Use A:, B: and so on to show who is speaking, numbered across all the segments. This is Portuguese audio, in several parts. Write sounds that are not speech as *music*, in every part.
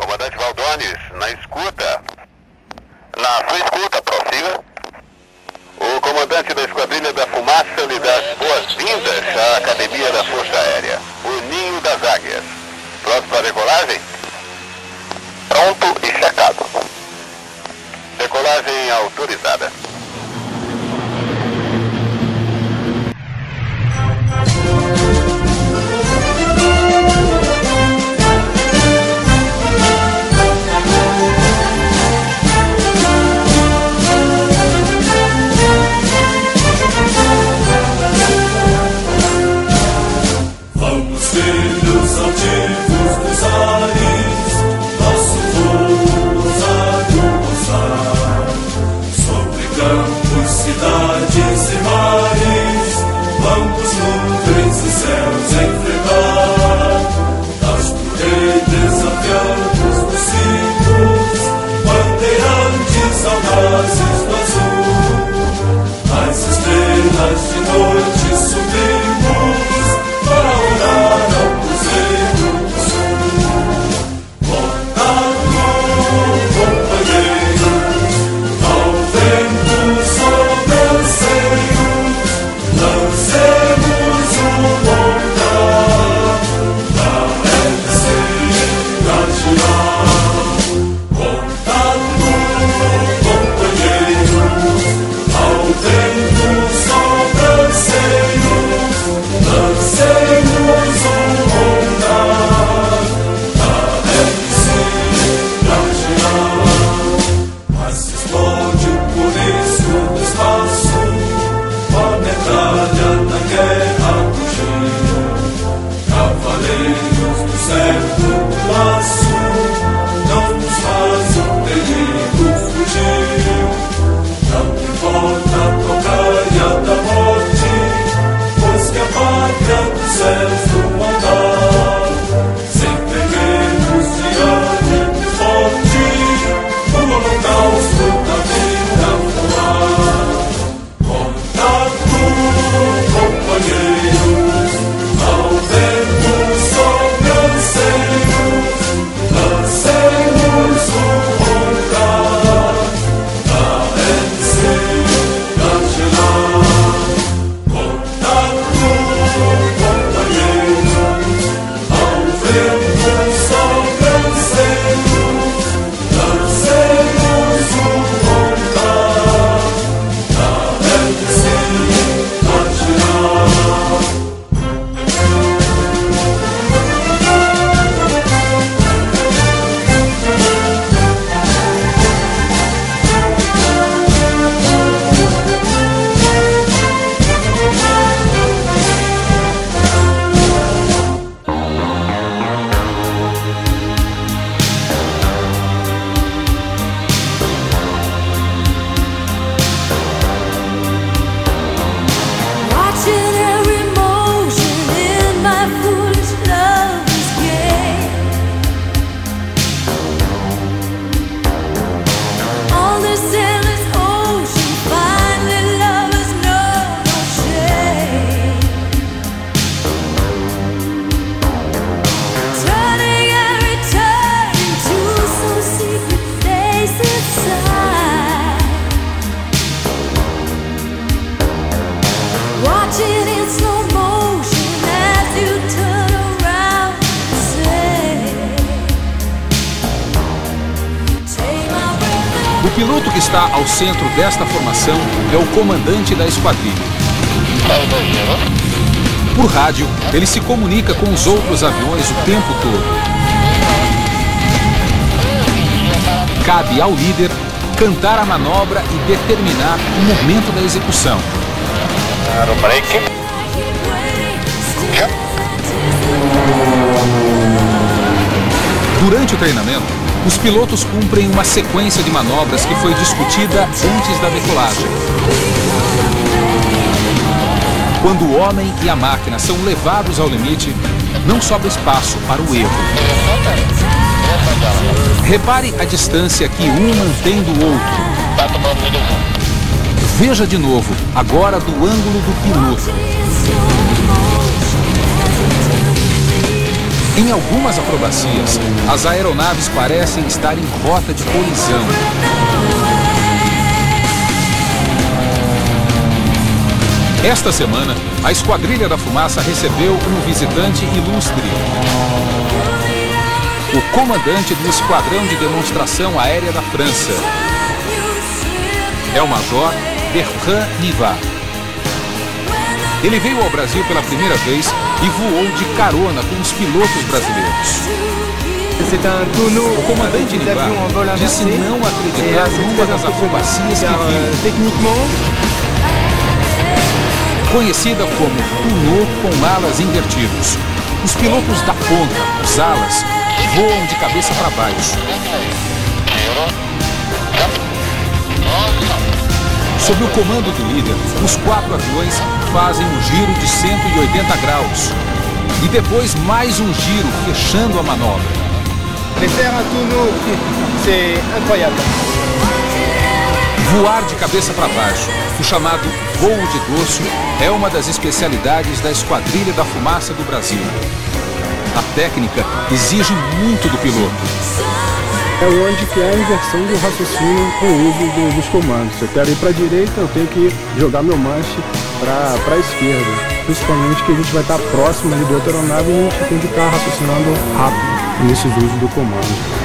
A: Comandante Valdones, na escuta. Na sua escuta, prossiga. O comandante da Esquadrilha da Fumaça lhe dá as boas-vindas à Academia da Força Aérea, o Ninho das Águias. Pronto para decolagem? Pronto e checado. Decolagem autorizada.
B: Está ao centro desta formação é o comandante da esquadrilha. Por rádio, ele se comunica com os outros aviões o tempo todo. Cabe ao líder cantar a manobra e determinar o momento da execução. Durante o treinamento, os pilotos cumprem uma sequência de manobras que foi discutida antes da decolagem. Quando o homem e a máquina são levados ao limite, não sobra espaço para o erro. Repare a distância que um mantém do outro. Veja de novo, agora do ângulo do piloto. Em algumas acrobacias, as aeronaves parecem estar em rota de colisão. Esta semana, a Esquadrilha da Fumaça recebeu um visitante ilustre. O comandante do Esquadrão de Demonstração Aérea da França. É o Major Bertrand Nivat. Ele veio ao Brasil pela primeira vez e voou de carona com os pilotos brasileiros. O comandante Nivat disse não acreditar numa
C: très
B: das acrobacias que viu. conhecida como Tunô com alas invertidos. Os pilotos da ponta, os alas, voam de cabeça para baixo. Sob o comando do líder, os quatro aviões fazem um giro de 180 graus. E depois mais um giro, fechando a manobra.
C: mais faire un tonneau, c'est incroyable.
B: Voar de cabeça para baixo, o chamado voo de dorso, é uma das especialidades da Esquadrilha da Fumaça do Brasil. A técnica exige muito do piloto.
D: É onde que é a inversão do raciocínio com o uso do- dos comandos. Se eu quero ir para a direita, eu tenho que jogar meu manche para a esquerda. Principalmente que a gente vai estar próximo ali do outra aeronave e a gente tem que estar raciocinando rápido nesses usos do comando.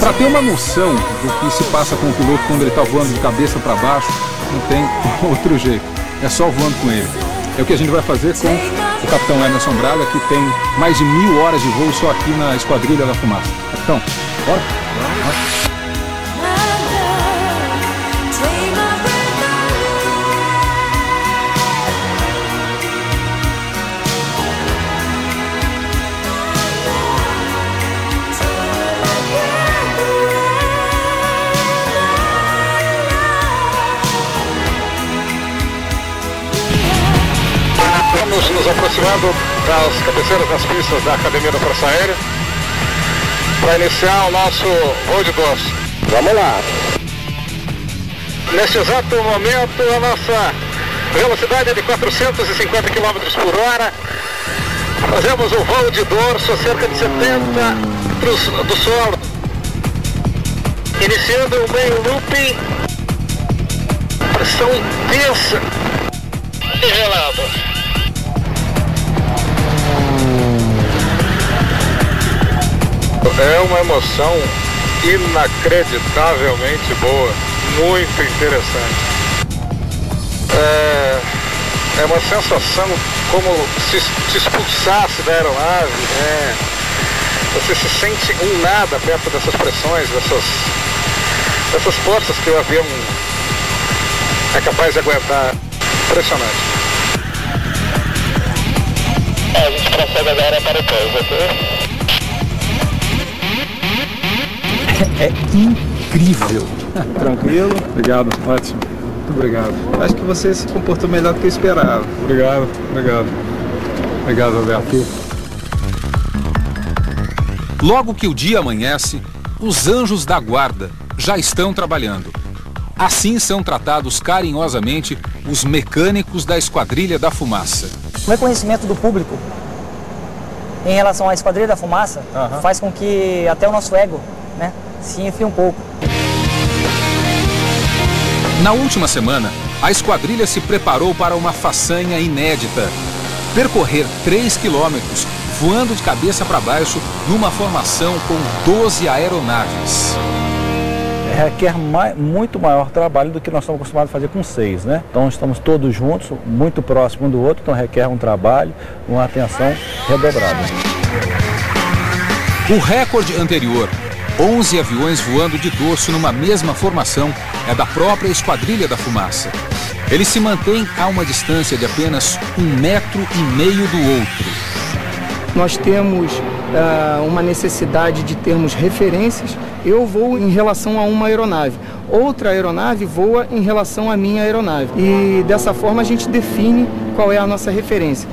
B: Para ter uma noção do que se passa com o piloto quando ele está voando de cabeça para baixo, não tem *laughs* outro jeito. É só voando com ele. É o que a gente vai fazer com o capitão Emerson Braga, que tem mais de mil horas de voo só aqui na Esquadrilha da Fumaça. Capitão, bora?
E: Estamos das cabeceiras das pistas da Academia da Força Aérea para iniciar o nosso voo de dorso. Vamos lá. Neste exato momento, a nossa velocidade é de 450 km por hora. Fazemos o voo de dorso a cerca de 70 metros do solo. Iniciando o meio looping. Pressão intensa. Nivelado. É uma emoção inacreditavelmente boa, muito interessante. É, é uma sensação como se te expulsasse da aeronave, né? Você se sente um nada perto dessas pressões, dessas, dessas forças que o avião é capaz de aguentar. Impressionante. A gente procede agora para o pouso, ok?
B: É incrível.
D: Tranquilo? Obrigado, ótimo. Muito obrigado.
C: Acho que você se comportou melhor do que eu esperava.
D: Obrigado, obrigado. Obrigado, Roberto.
B: Logo que o dia amanhece, os anjos da guarda já estão trabalhando. Assim são tratados carinhosamente os mecânicos da Esquadrilha da Fumaça.
F: O reconhecimento do público em relação à Esquadrilha da Fumaça faz com que até o nosso ego né, se infle um pouco.
B: Na última semana, a esquadrilha se preparou para uma façanha inédita. Percorrer 3 quilômetros voando de cabeça para baixo numa formação com 12 aeronaves.
G: requer mai- muito maior trabalho do que nós estamos acostumados a fazer com seis, né? Então estamos todos juntos, muito próximos um do outro, então requer um trabalho, uma atenção redobrada.
B: O recorde anterior, 11 aviões voando de dorso numa mesma formação, é da própria Esquadrilha da Fumaça. Eles se mantêm a uma distância de apenas um metro e meio do outro.
C: Nós temos ah, uma necessidade de termos referências. Eu vou em relação a uma aeronave, outra aeronave voa em relação à minha aeronave. E dessa forma a gente define qual é a nossa referência.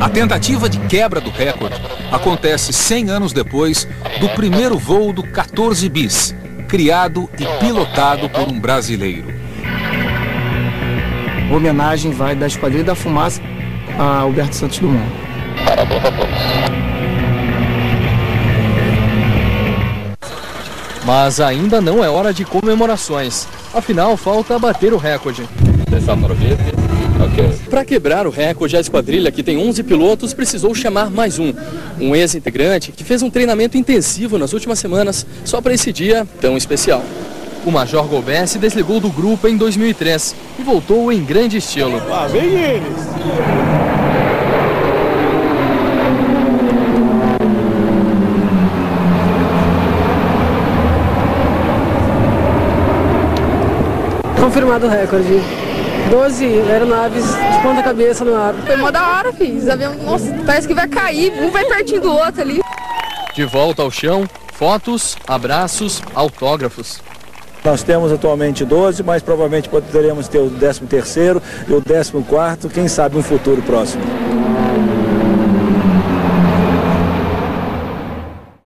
B: A tentativa de quebra do recorde acontece 100 anos depois do primeiro voo do 14 bis, criado e pilotado por um brasileiro.
C: homenagem vai da Esquadrilha da Fumaça a Alberto Santos Dumont.
A: Mas ainda não é hora de comemorações. Afinal, falta bater o recorde. Para quebrar o recorde, a esquadrilha, que tem 11 pilotos, precisou chamar mais um. Um ex-integrante que fez um treinamento intensivo nas últimas semanas só para esse dia tão especial. O Major Gobert se desligou do grupo em 2003 e voltou em grande estilo.
H: Lá vem eles!
I: Confirmado o recorde. 12 aeronaves de ponta cabeça no ar.
J: Foi mó da hora, filho. Os aviões, nossa, parece que vai cair. Um vai pertinho do outro ali.
A: De volta ao chão, fotos, abraços, autógrafos.
G: Nós temos atualmente 12, mas provavelmente poderemos ter o 13º e o 14º, quem sabe um futuro próximo.